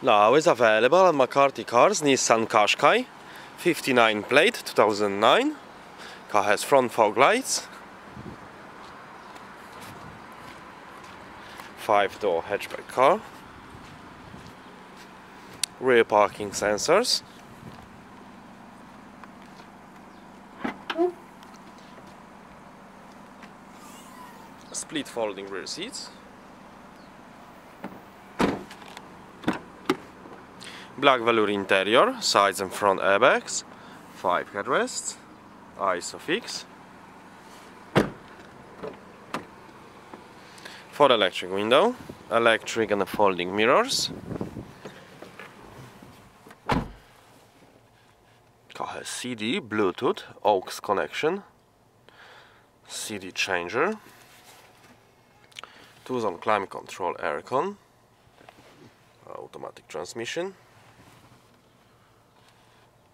Now is available at McCarthy Cars Nissan Qashqai 59 plate 2009 car has front fog lights. 5 door hatchback car. Rear parking sensors. Split folding rear seats black velour interior, sides and front airbags, 5 headrests, ISOFIX, 4 electric window, electric and folding mirrors, car has CD, Bluetooth, aux connection, CD changer, two zone climate control aircon, automatic transmission